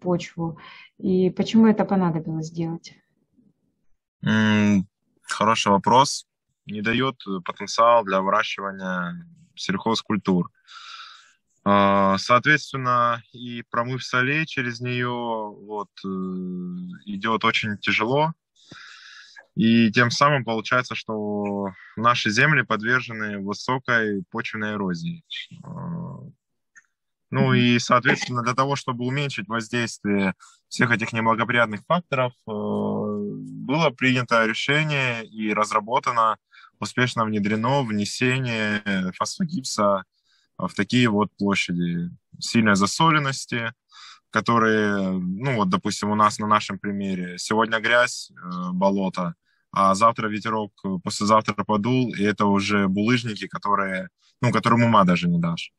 почву? И почему это понадобилось делать? Хороший вопрос. Не дает потенциал для выращивания сельхозкультур. А, соответственно, и промыв солей через нее вот, э, идет очень тяжело. И тем самым получается, что наши земли подвержены высокой почвенной эрозии. Ну и, соответственно, для того, чтобы уменьшить воздействие всех этих неблагоприятных факторов, э, было принято решение и разработано, успешно внедрено внесение фосфогипса в такие вот площади. Сильной засоленности, которые, ну вот, допустим, у нас на нашем примере, сегодня грязь, э, болото, а завтра ветерок, послезавтра подул, и это уже булыжники, которые, ну, которым ума даже не дашь.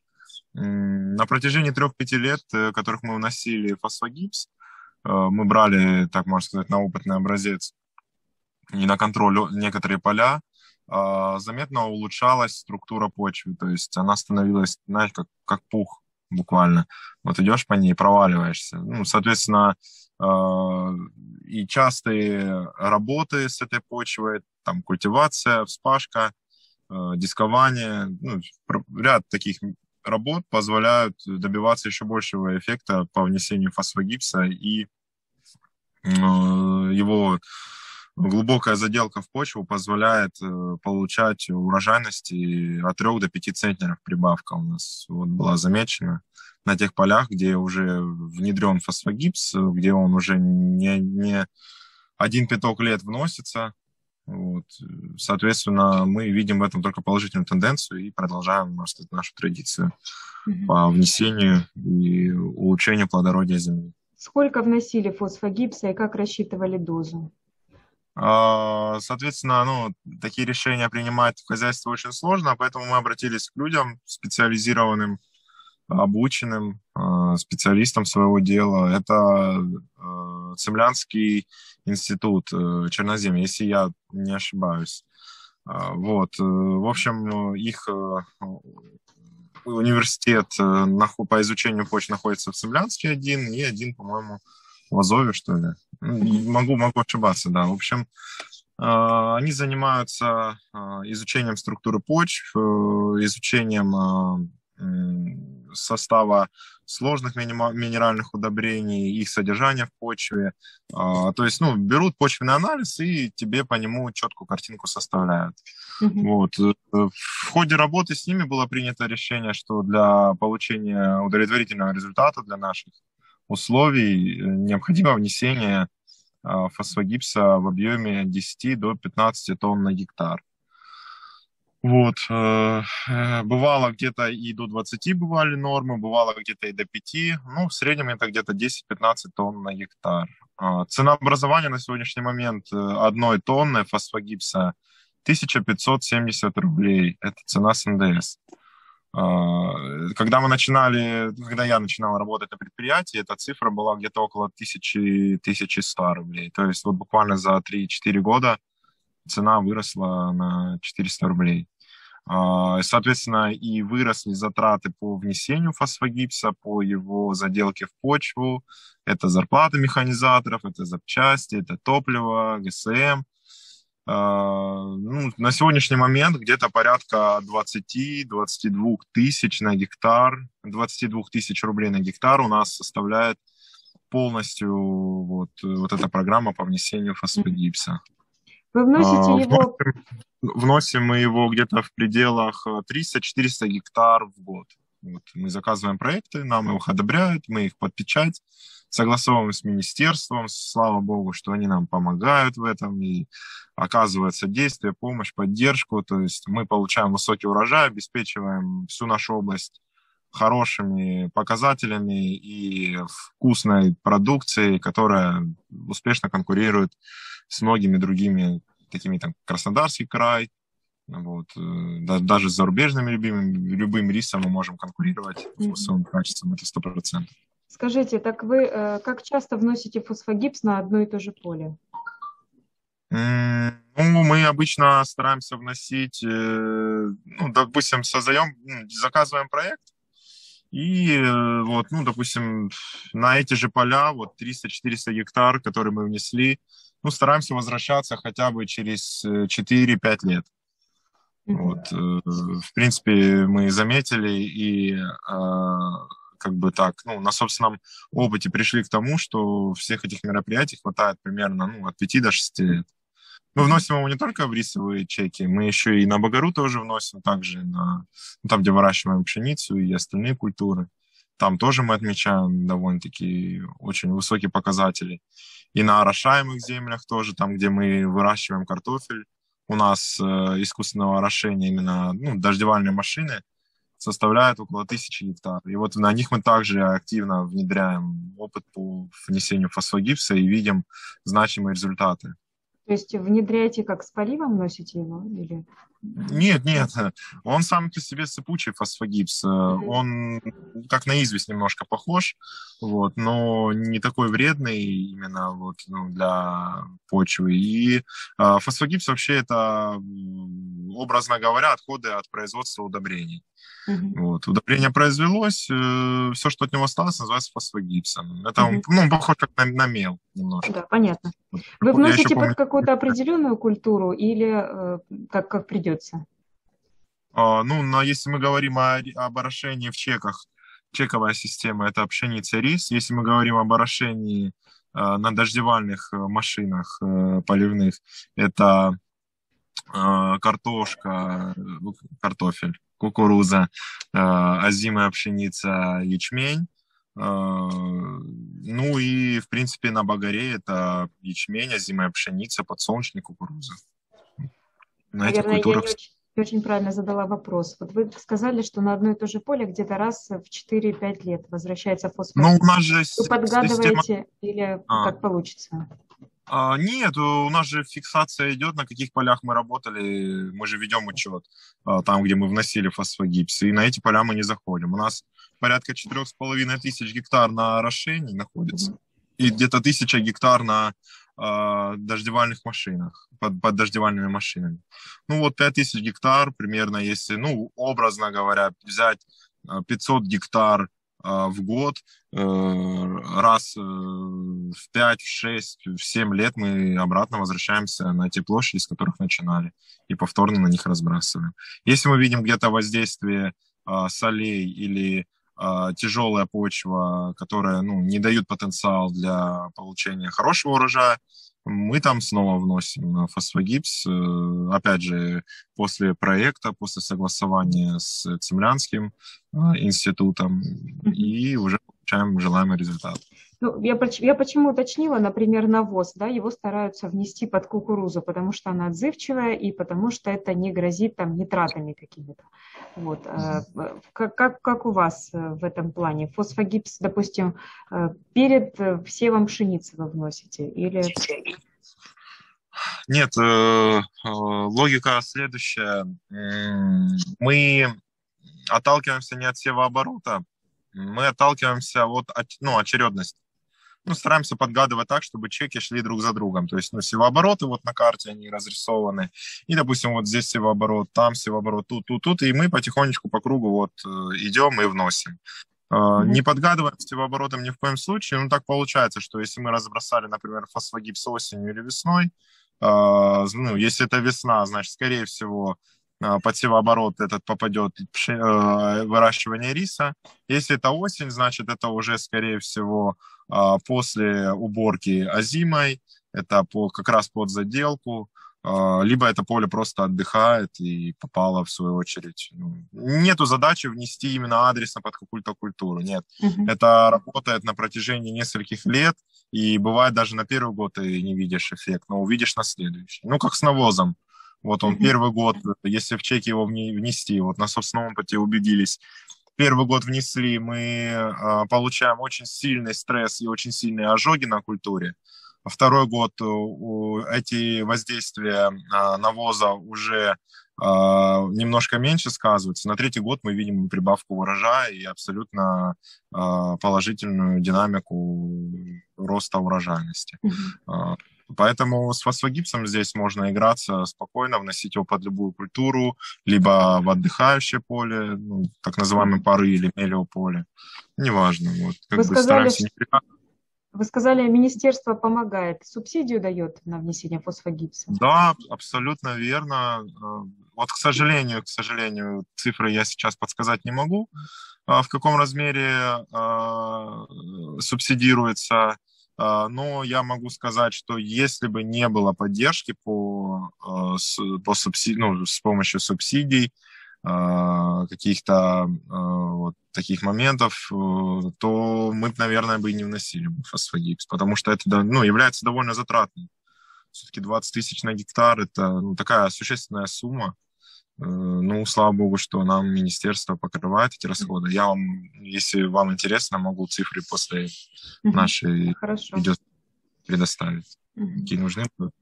На протяжении трех-пяти лет, э, которых мы вносили фосфогипс, э, мы брали, так можно сказать, на опытный образец и на контроль некоторые поля, а, заметно улучшалась структура почвы, то есть она становилась, знаешь, как, как пух буквально. Вот идешь по ней, проваливаешься. Ну, соответственно, а, и частые работы с этой почвой, там культивация, вспашка, дискование, ну, ряд таких работ позволяют добиваться еще большего эффекта по внесению фосфогипса и его глубокая заделка в почву позволяет э, получать урожайности от 3 до 5 центнеров прибавка у нас вот была замечена на тех полях, где уже внедрен фосфогипс, где он уже не, не один пяток лет вносится. Вот. Соответственно, мы видим в этом только положительную тенденцию и продолжаем, сказать, нашу традицию mm-hmm. по внесению и улучшению плодородия земли. Сколько вносили фосфогипса и как рассчитывали дозу? А, соответственно, ну, такие решения принимать в хозяйстве очень сложно, поэтому мы обратились к людям специализированным, обученным а, специалистам своего дела. Это а, Цемлянский институт э, Черноземья, если я не ошибаюсь. Вот. Э, в общем, их э, университет по изучению почв находится в Цемлянске один, и один, по-моему, в Азове, что ли. Ну, могу, могу ошибаться, да. В общем, а, они занимаются а, изучением структуры почв, изучением а, состава сложных минеральных удобрений, их содержания в почве. То есть, ну, берут почвенный анализ и тебе по нему четкую картинку составляют. Mm-hmm. Вот. Э, в ходе работы с ними было принято решение, что для получения удовлетворительного результата для наших условий э, необходимо внесение а, фосфогипса в объеме 10 до 15 тонн на гектар. Вот. Э, э, бывало где-то и до 20 бывали нормы, бывало где-то и до 5. Ну, в среднем это где-то 10-15 тонн на гектар. А, ценообразование на сегодняшний момент одной тонны фосфогипса 1570 рублей. Это цена с НДС. А, когда мы начинали, когда я начинал работать на предприятии, эта цифра была где-то около 1000-1100 рублей. То есть вот буквально за 3-4 года цена выросла на 400 рублей. А, соответственно, и выросли затраты по внесению фосфогипса, по его заделке в почву. Это зарплата механизаторов, это запчасти, это топливо, ГСМ – а, ну, на сегодняшний момент где-то порядка 20-22 тысяч на гектар, 22 тысяч рублей на гектар у нас составляет полностью вот, вот эта программа по внесению фосфогипса. Вы вносите а, его... Вносим, вносим мы его где-то в пределах 300-400 гектар в год. Вот, мы заказываем проекты, нам их одобряют, мы их под печать согласовываем с министерством, слава богу, что они нам помогают в этом и оказывают содействие, помощь, поддержку. То есть мы получаем высокий урожай, обеспечиваем всю нашу область хорошими показателями и вкусной продукцией, которая успешно конкурирует с многими другими, такими там Краснодарский край, вот. Э, даже с зарубежными любимым, любым рисом мы можем конкурировать mm-hmm. своим качеством, это сто процентов. Скажите, так вы э, как часто вносите фосфогипс на одно и то же поле? Ну, мы обычно стараемся вносить, э, ну, допустим, создаем, заказываем проект, И э, вот, ну, допустим, на эти же поля, вот 300-400 гектар, которые мы внесли, ну, стараемся возвращаться хотя бы через 4-5 лет. Вот, в принципе, мы заметили и как бы так, ну, на собственном опыте пришли к тому, что всех этих мероприятий хватает примерно ну, от 5 до 6 лет. Мы вносим его не только в рисовые чеки, мы еще и на Багару тоже вносим, также на, ну, там, где выращиваем пшеницу и остальные культуры. Там тоже мы отмечаем довольно-таки очень высокие показатели. И на орошаемых землях тоже, там, где мы выращиваем картофель, у нас э, искусственного орошения именно ну, дождевальные машины – составляет около тысячи гектар. И вот на них мы также активно внедряем опыт по внесению фосфогипса и видим значимые результаты. То есть внедряете как с поливом носите его? Или... Нет, нет, он сам по себе сыпучий фосфогипс. Он как на известь немножко похож, вот, но не такой вредный именно вот, ну, для почвы. И э, фосфогипс вообще это, образно говоря, отходы от производства удобрений. Uh-huh. Вот. Удобрение произвелось, э, все, что от него осталось, называется фосфогипсом. Это uh-huh. ну, похож как на, на мел немножко. Да, понятно. Вы вносите под помню... какую-то определенную культуру или э, как, как придется? А, ну, на, если мы говорим о, об орошении в чеках, чековая система – это пшеница, рис. Если мы говорим об орошении э, на дождевальных э, машинах э, поливных, это э, картошка, э, картофель кукуруза, озимая пшеница, ячмень. Ну и, в принципе, на багаре это ячмень, озимая пшеница, подсолнечник, кукуруза. На Наверное, этих культурах... я не очень, не очень правильно задала вопрос. Вот вы сказали, что на одно и то же поле где-то раз в 4-5 лет возвращается фосфор. Ну, у нас же Вы подгадываете система... или а. как получится? А, нет, у нас же фиксация идет, на каких полях мы работали, мы же ведем учет, а, там, где мы вносили фосфогипс, и на эти поля мы не заходим. У нас порядка четырех с половиной тысяч гектар на орошении находится, и где-то тысяча гектар на э, дождевальных машинах, под, под дождевальными машинами. Ну вот пять тысяч гектар примерно, если, ну, образно говоря, взять 500 гектар а, в год, э, раз э, в 5, в 6, в 7 лет мы обратно возвращаемся на те площади, с которых начинали, и повторно на них разбрасываем. Если мы видим где-то воздействие а, солей или а, тяжелая почва, которая ну, не дают потенциал для получения хорошего урожая, мы там снова вносим фосфогипс, э, опять же, после проекта, после согласования с Цемлянским э, институтом, и уже получаем желаемый результат. Ну, я, я почему уточнила, например, навоз, да, его стараются внести под кукурузу, потому что она отзывчивая и потому что это не грозит там нитратами какими-то. Вот. Э, как, как, как у вас в этом плане? Фосфогипс, допустим, перед всевом пшеницы вы вносите или... Нет, э, э, логика следующая. Мы отталкиваемся не от севооборота, мы отталкиваемся от ну, очередности. Ну, стараемся подгадывать так, чтобы чеки шли друг за другом. То есть, ну, севообороты вот на карте, они разрисованы. И, допустим, вот здесь севооборот, там севооборот, тут, тут, тут. И мы потихонечку по кругу вот э, идем и вносим. Mm-hmm. Не подгадываем севооборотом ни в коем случае. Ну, так получается, что если мы разбросали, например, фосфогипс осенью или весной, а, ну, если это весна, значит, скорее всего, под севооборот этот попадет а, выращивание риса. Если это осень, значит, это уже, скорее всего, после уборки озимой, это по, как раз под заделку, либо это поле просто отдыхает и попало, в свою очередь. Ну, нету задачи внести именно адресно под какую-то культуру, нет. Uh-huh. Это работает на протяжении нескольких лет, и бывает даже на первый год ты не видишь эффект, но увидишь на следующий. Ну, как с навозом. Вот он первый год, если в чеке его внести, вот на собственном опыте убедились, первый год внесли, мы э, получаем очень сильный стресс и очень сильные ожоги на культуре. А второй год э, эти воздействия э, навоза уже а, немножко меньше сказывается. На третий год мы видим прибавку урожая и абсолютно а, положительную динамику роста урожайности. Mm-hmm. Поэтому с фосфогипсом здесь можно играться спокойно, вносить его под любую культуру, либо в отдыхающее поле, ну, так называемые пары или мелиополе. Неважно. Вот, как Вы бы сказали, не вы сказали, министерство помогает, субсидию дает на внесение фосфогипса? Да, абсолютно верно. Вот, к сожалению, к сожалению, цифры я сейчас подсказать не могу, а в каком размере а, субсидируется но я могу сказать, что если бы не было поддержки по, а, по субсидий, ну, с помощью субсидий, а, каких-то вот таких моментов, э, то мы, наверное, бы и не вносили бы фосфогипс, потому что это ну, является довольно затратным. Все-таки 20 тысяч на гектар – это ну, такая существенная сумма, ну, слава богу, что нам министерство покрывает эти расходы. Я вам, если вам интересно, могу цифры после угу. нашей Хорошо. видео предоставить. Угу. Какие нужны будут.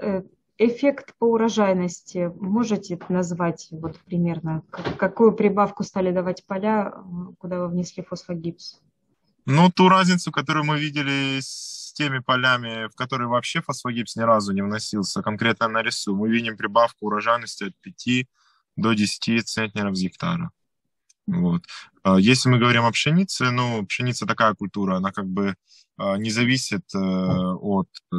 Э, эффект по урожайности можете назвать вот примерно, какую прибавку стали давать поля, куда вы внесли фосфогипс? Ну, ту разницу, которую мы видели с теми полями, в которые вообще фосфогипс ни разу не вносился, конкретно на лесу, мы видим прибавку урожайности от 5 до 10 центнеров с гектара. Вот. А если мы говорим о пшенице, ну, пшеница такая культура, она как бы а, не зависит э, от... Э,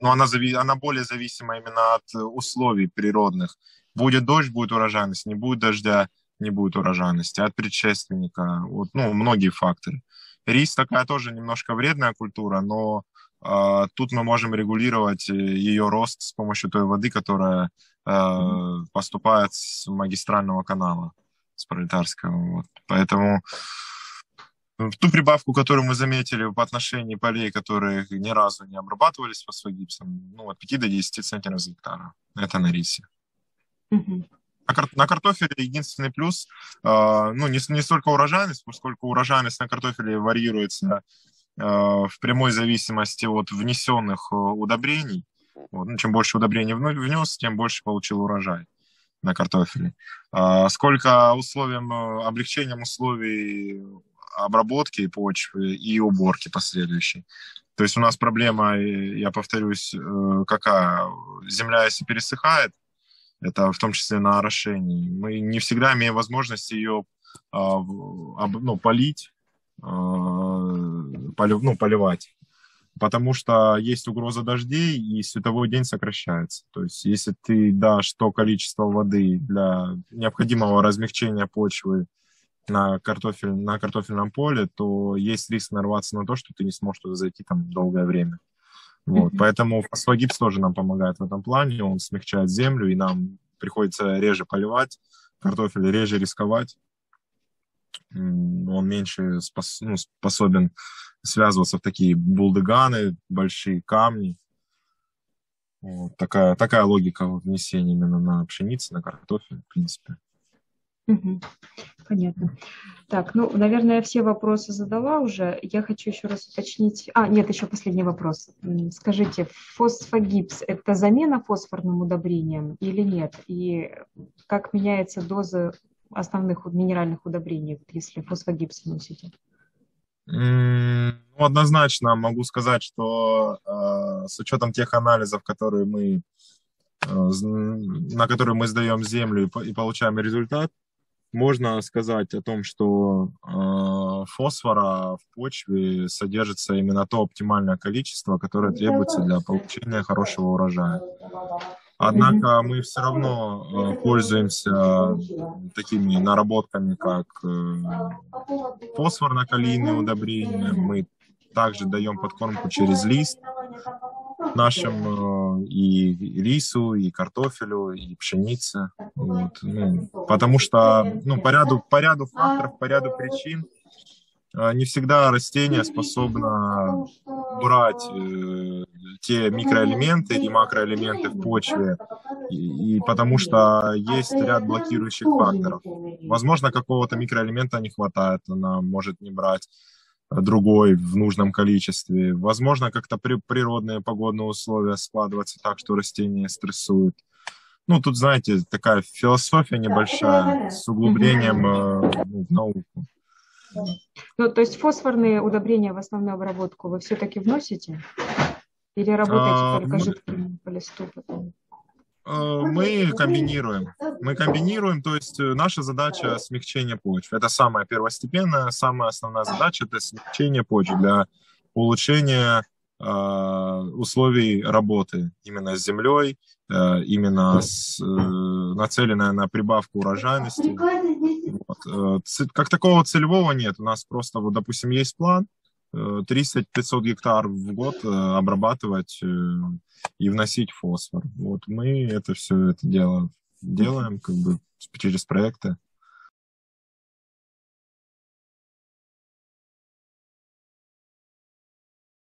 ну, она, зави, она более зависима именно от условий природных. Будет дождь, будет урожайность, не будет дождя, не будет урожайности, от предшественника, вот, ну, многие факторы. Рис такая тоже немножко вредная культура, но э, тут мы можем регулировать э, ее рост с помощью той воды, которая э, поступает с магистрального канала, с пролетарского. Вот. Поэтому ту прибавку, которую мы заметили по отношению полей, которые ни разу не обрабатывались фосфогипсом, ну, от 5 до 10 центнеров с гектара. Это на рисе. Mm-hmm. На, кар- на картофеле единственный плюс, э, ну, не, не столько урожайность, поскольку урожайность на картофеле варьируется э, в прямой зависимости от внесенных э, удобрений. Вот, ну, чем больше удобрений внес, тем больше получил урожай на картофеле. А сколько условиям, э, облегчением условий обработки почвы и уборки последующей. То есть у нас проблема, я повторюсь, э, какая? Земля, если пересыхает, это в том числе на орошении. Мы не всегда имеем возможность ее а, ну, полить, а, ну, поливать, потому что есть угроза дождей, и световой день сокращается. То есть если ты дашь то количество воды для необходимого размягчения почвы на, картофель, на картофельном поле, то есть риск нарваться на то, что ты не сможешь туда зайти там долгое время. Вот. Поэтому фосфогипс тоже нам помогает в этом плане, он смягчает землю, и нам приходится реже поливать картофель, реже рисковать. Он меньше спос, ну, способен связываться в такие булдыганы, большие камни. Вот такая, такая логика внесения именно на пшеницу, на картофель, в принципе. Угу. Понятно. Так, ну, наверное, я все вопросы задала уже. Я хочу еще раз уточнить. А, нет, еще последний вопрос. Скажите, фосфогипс – это замена фосфорным удобрением или нет? И как меняется доза основных минеральных удобрений, если фосфогипс носите? Ну, однозначно могу сказать, что э, с учетом тех анализов, которые мы, э, на которые мы сдаем землю и, и получаем результат, можно сказать о том, что э, фосфора в почве содержится именно то оптимальное количество, которое требуется для получения хорошего урожая. Однако мы все равно э, пользуемся такими наработками, как э, фосфорно-калийные удобрения. Мы также даем подкормку через лист нашим э, и рису, и картофелю, и пшенице. Вот, ну, потому что ну, по, ряду, по ряду факторов, по ряду причин э, не всегда растение способно брать э, те микроэлементы и макроэлементы в почве, и, и потому что есть ряд блокирующих факторов. Возможно, какого-то микроэлемента не хватает, она может не брать другой в нужном количестве. Возможно, как-то при, природные погодные условия складываются так, что растения стрессуют. Ну, тут, знаете, такая философия небольшая с углублением э, в науку. Ну, то есть фосфорные удобрения в основную обработку вы все-таки вносите? Или работаете а, только мы... жидким по листу потом? А, мы комбинируем. Мы комбинируем, то есть э, наша задача смягчение почв. Это самая первостепенная, самая основная задача – это смягчение почв для улучшения э, условий работы именно с землей, э, именно с, э, нацеленная на прибавку урожайности. Вот. Э, как такого целевого нет. У нас просто, вот, допустим, есть план, 300-500 э, гектар в год обрабатывать и вносить фосфор. Вот мы это все это дело делаем как бы через проекты.